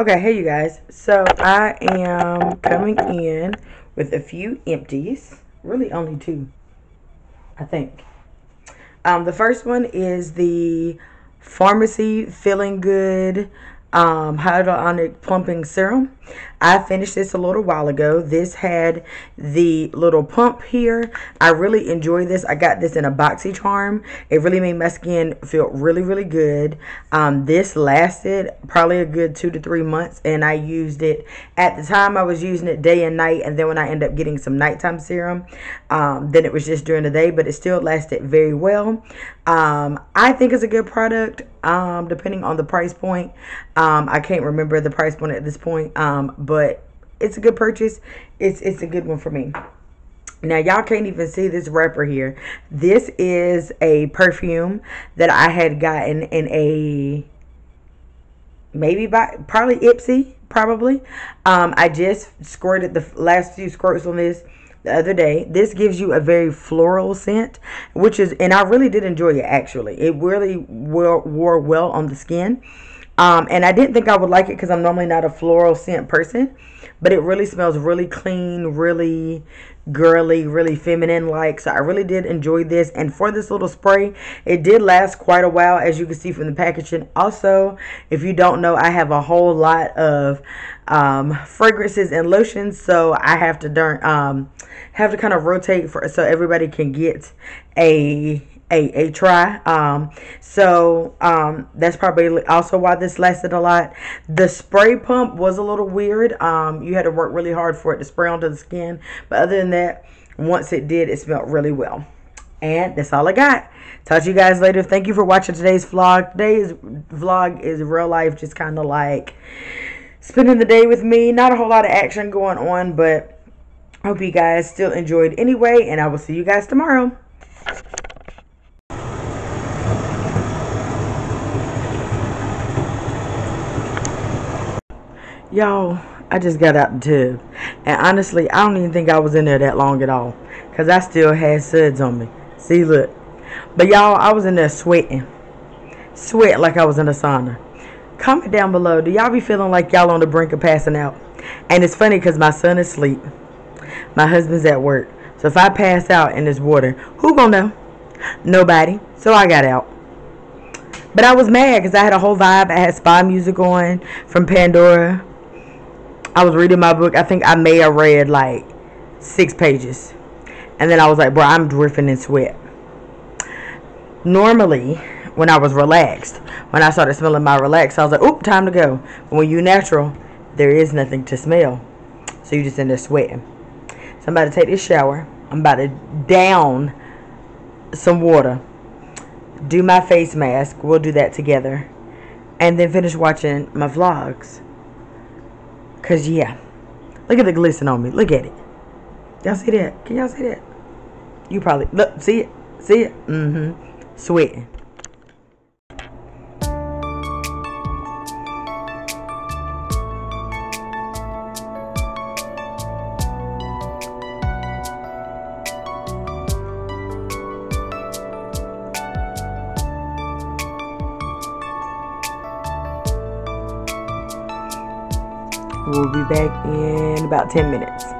Okay, hey you guys. So I am coming in with a few empties. Really only two, I think. Um, the first one is the Pharmacy Feeling Good um, hyaluronic plumping serum. I finished this a little while ago. This had the little pump here. I really enjoy this. I got this in a BoxyCharm. It really made my skin feel really, really good. Um, this lasted probably a good two to three months, and I used it at the time. I was using it day and night, and then when I ended up getting some nighttime serum, um, then it was just during the day, but it still lasted very well. Um, I think it's a good product, um, depending on the price point. Um, I can't remember the price point at this point, um, but it's a good purchase. It's it's a good one for me. Now y'all can't even see this wrapper here. This is a perfume that I had gotten in a maybe by probably Ipsy probably. Um, I just squirted the last few squirts on this the other day. This gives you a very floral scent, which is, and I really did enjoy it actually. It really wore, wore well on the skin. Um, and I didn't think I would like it because I'm normally not a floral scent person. But it really smells really clean, really girly, really feminine like. So I really did enjoy this. And for this little spray, it did last quite a while as you can see from the packaging. Also, if you don't know, I have a whole lot of um, fragrances and lotions. So I have to um, have to kind of rotate for so everybody can get a a, a try. Um, so um, that's probably also why this lasted a lot. The spray pump was a little weird. Um, you had to work really hard for it to spray onto the skin. But other than that, once it did, it smelled really well. And that's all I got. Talk to you guys later. Thank you for watching today's vlog. Today's vlog is real life, just kind of like spending the day with me. Not a whole lot of action going on, but hope you guys still enjoyed anyway. And I will see you guys tomorrow. Y'all, I just got out the tub. And honestly, I don't even think I was in there that long at all. Because I still had suds on me. See, look. But y'all, I was in there sweating. Sweat like I was in a sauna. Comment down below. Do y'all be feeling like y'all on the brink of passing out? And it's funny because my son is asleep. My husband's at work. So if I pass out in this water, who gonna know? Nobody. So I got out. But I was mad because I had a whole vibe. I had spa music on from Pandora. I was reading my book. I think I may have read like six pages. And then I was like, bro, I'm drifting in sweat. Normally, when I was relaxed, when I started smelling my relax, I was like, oop, time to go. But when you natural, there is nothing to smell. So you just in there sweating. So I'm about to take this shower. I'm about to down some water. Do my face mask. We'll do that together. And then finish watching my vlogs. Cause yeah, look at the glisten on me. Look at it. Y'all see that? Can y'all see that? You probably look. See it? See it? Mm-hmm. Sweating. We'll be back in about 10 minutes.